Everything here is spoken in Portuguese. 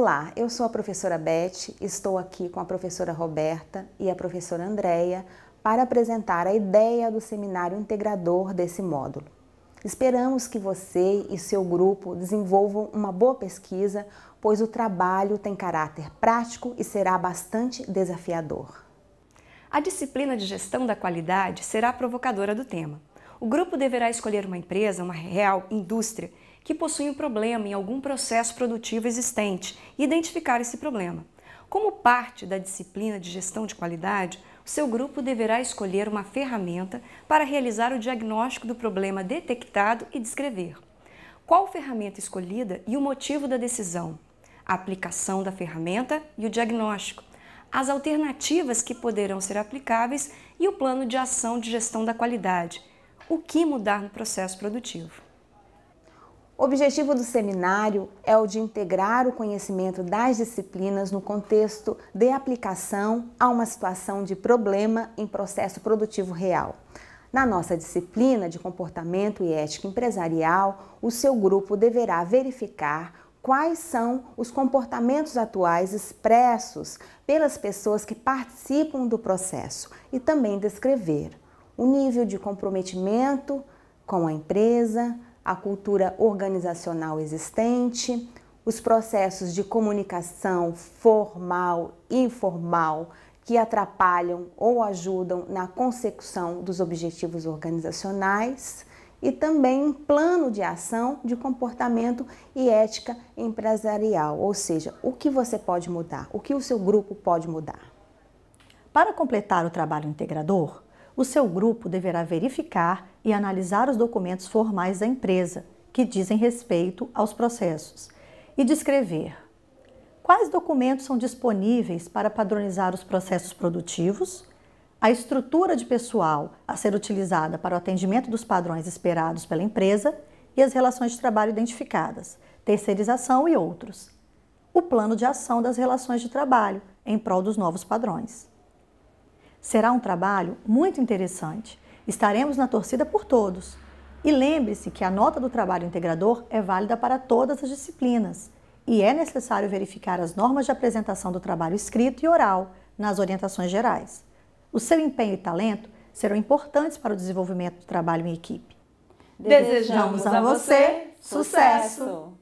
Olá, eu sou a professora Beth, estou aqui com a professora Roberta e a professora Andréia para apresentar a ideia do seminário integrador desse módulo. Esperamos que você e seu grupo desenvolvam uma boa pesquisa, pois o trabalho tem caráter prático e será bastante desafiador. A disciplina de gestão da qualidade será provocadora do tema. O grupo deverá escolher uma empresa, uma real indústria, que possui um problema em algum processo produtivo existente e identificar esse problema. Como parte da disciplina de gestão de qualidade, o seu grupo deverá escolher uma ferramenta para realizar o diagnóstico do problema detectado e descrever. Qual ferramenta escolhida e o motivo da decisão? A aplicação da ferramenta e o diagnóstico. As alternativas que poderão ser aplicáveis e o plano de ação de gestão da qualidade. O que mudar no processo produtivo? O objetivo do seminário é o de integrar o conhecimento das disciplinas no contexto de aplicação a uma situação de problema em processo produtivo real. Na nossa disciplina de comportamento e ética empresarial, o seu grupo deverá verificar quais são os comportamentos atuais expressos pelas pessoas que participam do processo e também descrever o nível de comprometimento com a empresa, a cultura organizacional existente, os processos de comunicação formal e informal que atrapalham ou ajudam na consecução dos objetivos organizacionais e também um plano de ação de comportamento e ética empresarial, ou seja, o que você pode mudar, o que o seu grupo pode mudar. Para completar o trabalho integrador, o seu grupo deverá verificar e analisar os documentos formais da empresa que dizem respeito aos processos e descrever quais documentos são disponíveis para padronizar os processos produtivos, a estrutura de pessoal a ser utilizada para o atendimento dos padrões esperados pela empresa e as relações de trabalho identificadas, terceirização e outros. O plano de ação das relações de trabalho em prol dos novos padrões. Será um trabalho muito interessante. Estaremos na torcida por todos. E lembre-se que a nota do trabalho integrador é válida para todas as disciplinas e é necessário verificar as normas de apresentação do trabalho escrito e oral nas orientações gerais. O seu empenho e talento serão importantes para o desenvolvimento do trabalho em equipe. Desejamos a você sucesso!